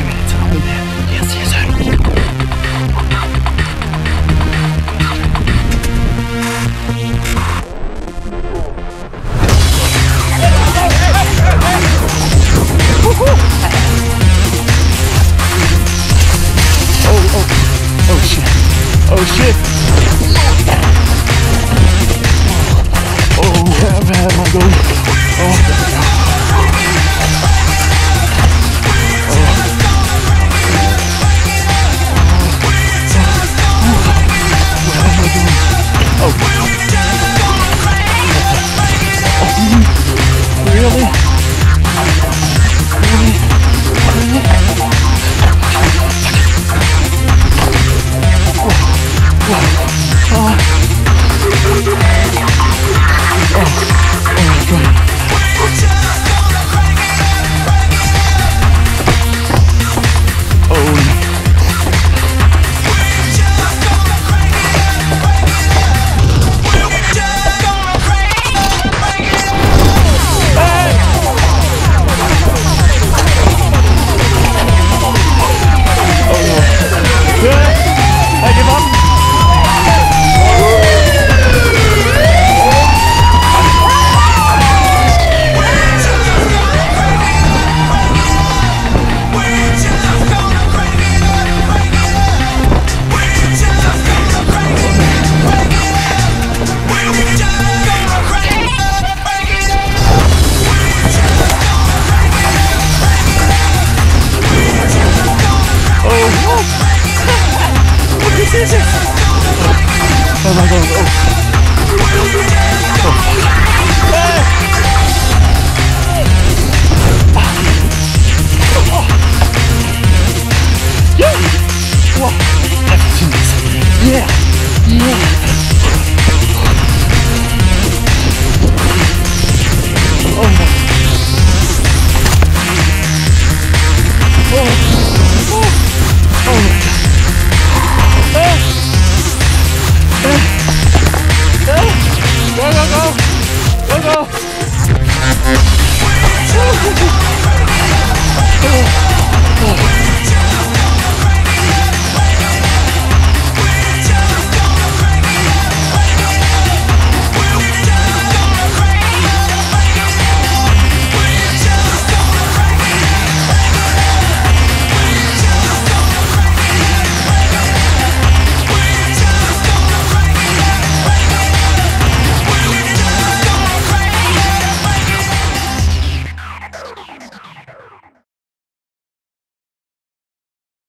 Yes, yes, Oh, oh, oh shit. Oh shit. Oh, my. Oh. shit, shit! Oh my god, oh. Oh. Ah. Oh. Yeah! Yeah!